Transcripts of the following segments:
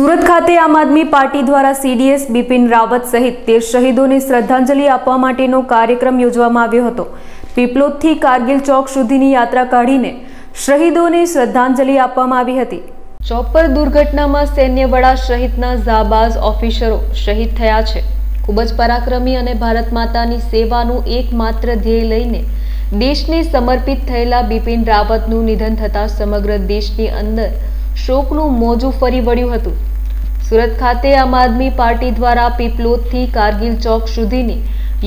સુરત ખાતે આમ આદમી પાર્ટી દ્વારા સીડીએસ બિપિન રાવત સહિત તેર શહીદોને શ્રદ્ધાંજલિ આપવા માટેનો કાર્યક્રમ યોજવામાં આવ્યો હતો. પીપલોદથી કારગિલ ચોક સુધીની યાત્રા કાઢીને શહીદોને શ્રદ્ધાંજલિ આપવામાં આવી હતી. ચોપર દુર્ઘટનામાં સૈન્ય વડા સહિતના જાબાઝ ઓફિસરો શહીદ થયા છે. ખૂબ જ પરાક્રમી અને ભારત માતાની સેવાનું એકમાત્ર ધ્યેય લઈને દેશને સમર્પિત થયેલા બિપિન રાવતનું નિધન થતાં સમગ્ર દેશની અંદર શોકનું મોજું ફરી વળ્યું હતું. સુરત ખાતે આમ આદમી પાર્ટી દ્વારા પીપલોદથી કારગિલ ચોક સુધીની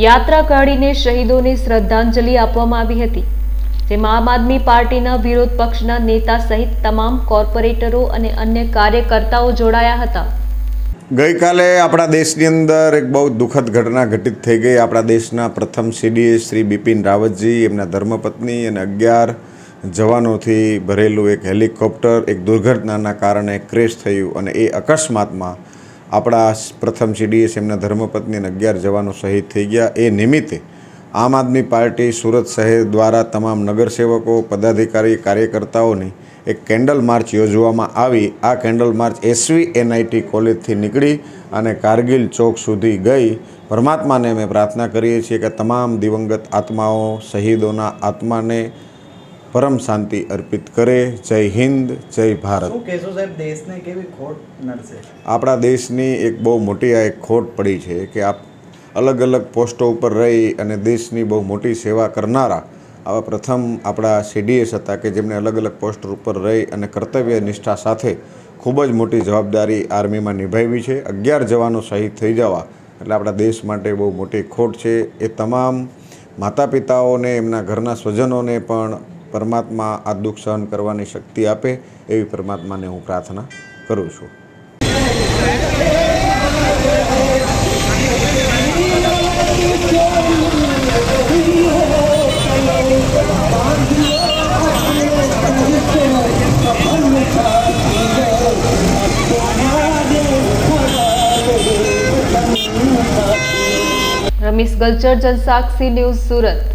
યાત્રા કાઢીને શહીદોને શ્રદ્ધાંજલિ આપવામાં આવી હતી, જેમાં આમ આદમી પાર્ટીના વિરોધ પક્ષના નેતા સહિત તમામ કોર્પોરેટરો અને અન્ય કાર્યકર્તાઓ જોડાયા હતા. ગઈકાલે આપણા દેશની અંદર એક બહુ દુઃખદ ઘટના ઘટિત થઈ ગઈ. આપણા દેશના પ્રથમ સીડીએસ શ્રી બિપિન રાવતજી, એમના ધર્મપત્ની અને અગિયાર જવાનોથી ભરેલું એક હેલિકોપ્ટર, એક દુર્ઘટનાના કારણે ક્રેશ થયું અને એ અકસ્માતમાં આપણા પ્રથમ સીડીએસ એમના ધર્મપત્ની અને અગિયાર જવાનો શહીદ થઈ ગયા. એ નિમિત્તે આમ આદમી પાર્ટી સુરત શહેર દ્વારા તમામ નગરસેવકો, પદાધિકારી, કાર્યકર્તાઓની એક કેન્ડલ માર્ચ યોજવામાં આવી. આ કેન્ડલ માર્ચ એસવી એનઆઈટી કોલેજથી નીકળી અને કારગિલ ચોક સુધી ગઈ. પરમાત્માને અમે પ્રાર્થના કરીએ છીએ કે તમામ દિવંગત આત્માઓ, શહીદોના આત્માને પરમ શાંતિ અર્પિત કરે. જય હિન્દ જય ભારત. આપણા દેશની એક બહુ મોટી આ એક ખોટ પડી છે કે આપ અલગ અલગ પોસ્ટો ઉપર રહી અને દેશની બહુ મોટી સેવા કરનારા આવા પ્રથમ આપણા સીડીએસ હતા કે જેમણે અલગ અલગ પોસ્ટ ઉપર રહી અને કર્તવ્ય નિષ્ઠા સાથે ખૂબ જ મોટી જવાબદારી આર્મીમાં નિભાવી છે. અગિયાર જવાનો શહીદ થઈ જવા એટલે આપણા દેશ માટે બહુ મોટી ખોટ છે. એ તમામ માતા પિતાઓને એમના ઘરના સ્વજનોને પણ પરમાત્મા આ દુઃખ સહન કરવાની શક્તિ આપે એવી પરમાત્માને હું પ્રાર્થના કરું છું. રમેશ ગલચર જનસાક્ષી ન્યૂઝ સુરત.